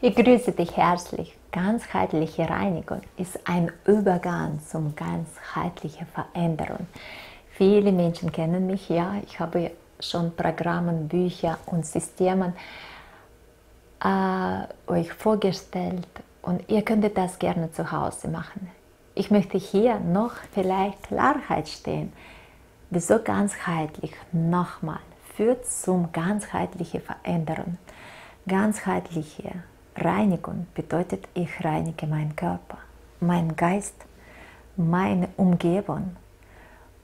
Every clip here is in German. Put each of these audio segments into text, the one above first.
Ich grüße dich herzlich. Ganzheitliche Reinigung ist ein Übergang zum ganzheitlichen Veränderung. Viele Menschen kennen mich, ja, ich habe schon Programme, Bücher und Systeme äh, euch vorgestellt und ihr könntet das gerne zu Hause machen. Ich möchte hier noch vielleicht Klarheit stehen, wieso ganzheitlich nochmal führt zum ganzheitlichen Veränderung. Ganzheitliche Reinigung bedeutet, ich reinige meinen Körper, meinen Geist, meine Umgebung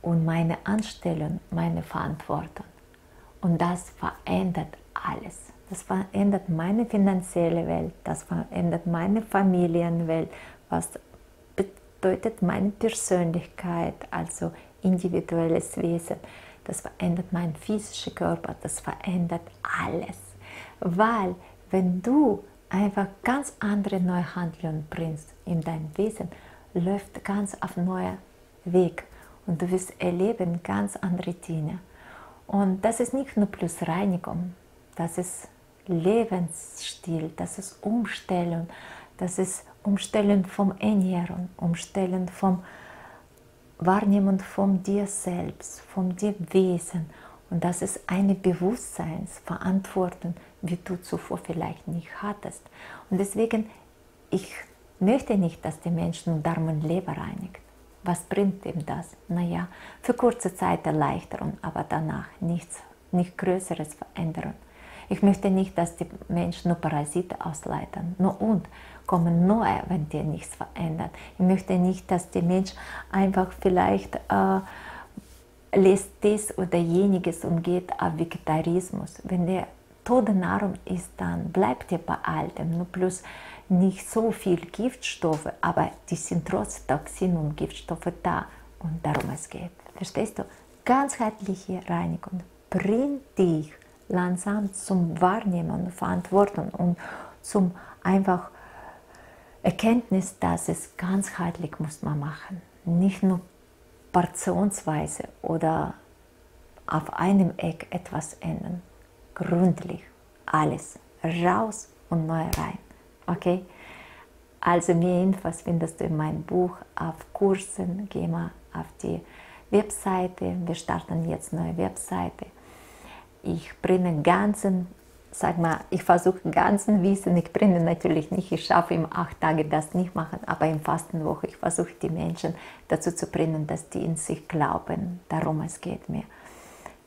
und meine Anstellung, meine Verantwortung. Und das verändert alles. Das verändert meine finanzielle Welt, das verändert meine Familienwelt, was bedeutet meine Persönlichkeit, also individuelles Wesen. Das verändert meinen physischen Körper, das verändert alles. Weil wenn du einfach ganz andere neue Handlungen bringst in dein Wesen, läuft ganz auf neuer Weg und du wirst erleben ganz andere Dinge. Und das ist nicht nur plus Reinigung, das ist Lebensstil, das ist Umstellung, das ist Umstellen vom Ernährung, Umstellen vom Wahrnehmen von dir selbst, von dir Wesen. Und das ist eine Bewusstseinsverantwortung, wie du zuvor vielleicht nicht hattest. Und deswegen, ich möchte nicht, dass die Menschen Darm und Leber reinigt. Was bringt ihm das? Naja, für kurze Zeit Erleichterung, aber danach nichts, nicht Größeres verändern. Ich möchte nicht, dass die Menschen nur Parasiten ausleiten. Nur und kommen nur, wenn dir nichts verändert. Ich möchte nicht, dass der Mensch einfach vielleicht äh, lässt dies oder jeniges und geht auf Vegetarismus. Wenn der tote Nahrung ist, dann bleibt er bei altem. Nur plus nicht so viel Giftstoffe, aber die sind trotz Toxine und Giftstoffe da. Und darum es geht. Verstehst du? Ganzheitliche Reinigung bringt dich langsam zum Wahrnehmen, Verantwortung und zum einfach Erkenntnis, dass es ganzheitlich muss man machen, nicht nur portionsweise oder auf einem Eck etwas ändern, gründlich. Alles. Raus und neu rein, okay? Also mehr Infos findest du in meinem Buch, auf Kursen, geh mal auf die Webseite, wir starten jetzt neue Webseite. Ich bringe ganzen, sag mal, ich versuche ganzen Wissen, ich bringe natürlich nicht, ich schaffe in acht Tagen das nicht machen, aber in Fastenwoche, ich versuche die Menschen dazu zu bringen, dass die in sich glauben, darum es geht mir.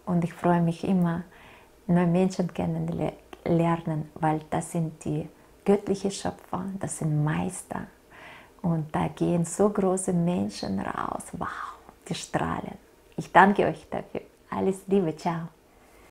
Und ich freue mich immer, neue Menschen kennenlernen, weil das sind die göttlichen Schöpfer, das sind Meister. Und da gehen so große Menschen raus, wow, die strahlen. Ich danke euch dafür. Alles Liebe, ciao.